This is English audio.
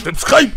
subscribe